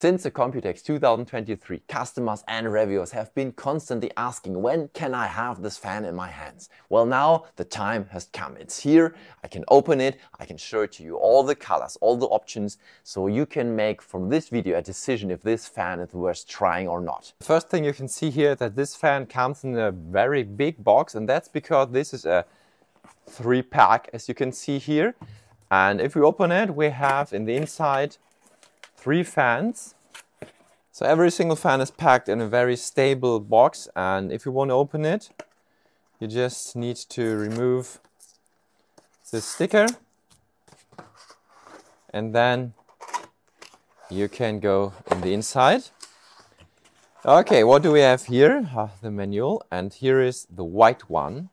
Since the Computex 2023, customers and reviewers have been constantly asking when can I have this fan in my hands? Well now the time has come. It's here, I can open it, I can show it to you all the colors, all the options, so you can make from this video a decision if this fan is worth trying or not. First thing you can see here that this fan comes in a very big box and that's because this is a three pack as you can see here. And if we open it, we have in the inside three fans. So every single fan is packed in a very stable box and if you want to open it, you just need to remove the sticker and then you can go in the inside. Okay, what do we have here? Uh, the manual and here is the white one.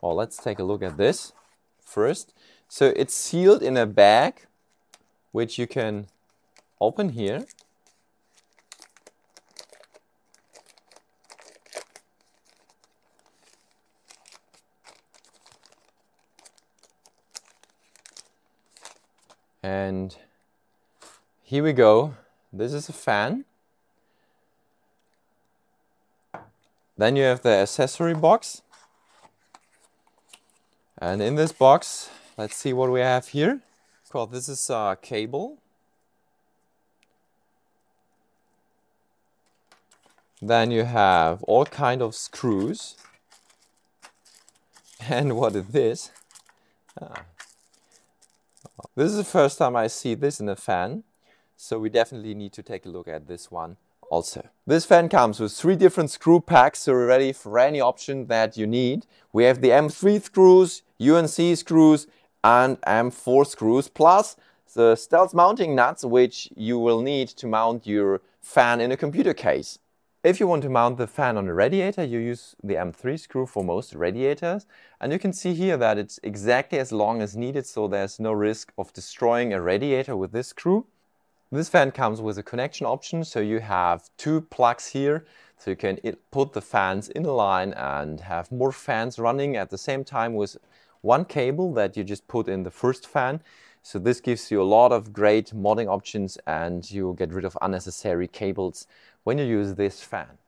Well, let's take a look at this first. So it's sealed in a bag which you can open here. And here we go. This is a fan. Then you have the accessory box. And in this box, let's see what we have here. Well, this is a cable Then you have all kind of screws. And what is this? Ah. This is the first time I see this in a fan. So we definitely need to take a look at this one also. This fan comes with three different screw packs, so we're ready for any option that you need. We have the M3 screws, UNC screws, and M4 screws, plus the stealth mounting nuts, which you will need to mount your fan in a computer case. If you want to mount the fan on a radiator, you use the M3 screw for most radiators. And you can see here that it's exactly as long as needed, so there's no risk of destroying a radiator with this screw. This fan comes with a connection option, so you have two plugs here, so you can put the fans in a line and have more fans running at the same time with one cable that you just put in the first fan. So this gives you a lot of great modding options and you get rid of unnecessary cables when you use this fan.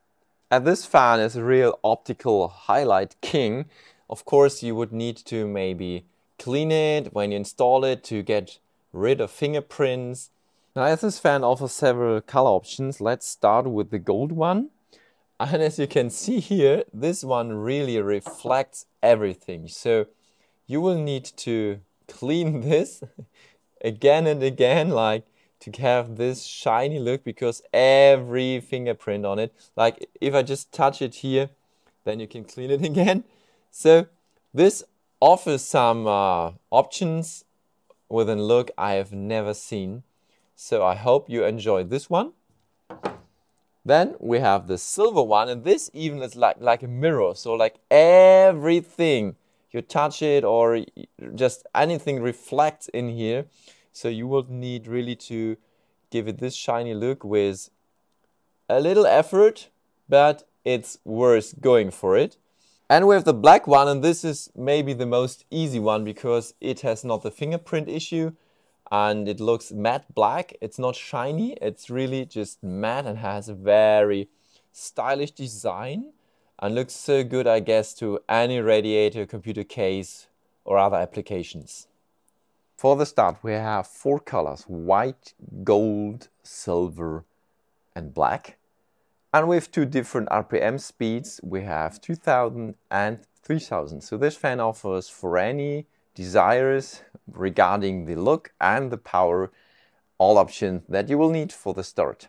And this fan is a real optical highlight king. Of course, you would need to maybe clean it when you install it to get rid of fingerprints. Now, as this fan offers several color options, let's start with the gold one. And as you can see here, this one really reflects everything. So you will need to clean this again and again, like to have this shiny look because every fingerprint on it, like if I just touch it here, then you can clean it again. So this offers some uh, options with a look I have never seen. So I hope you enjoyed this one. Then we have the silver one, and this even is like, like a mirror. So like everything you touch it or just anything reflects in here. So you will need really to give it this shiny look with a little effort, but it's worth going for it. And we have the black one, and this is maybe the most easy one because it has not the fingerprint issue and it looks matte black. It's not shiny, it's really just matte and has a very stylish design and looks so good, I guess, to any radiator, computer case, or other applications. For the start, we have four colors, white, gold, silver, and black. And with two different RPM speeds, we have 2000 and 3000. So this fan offers for any desires regarding the look and the power all options that you will need for the start.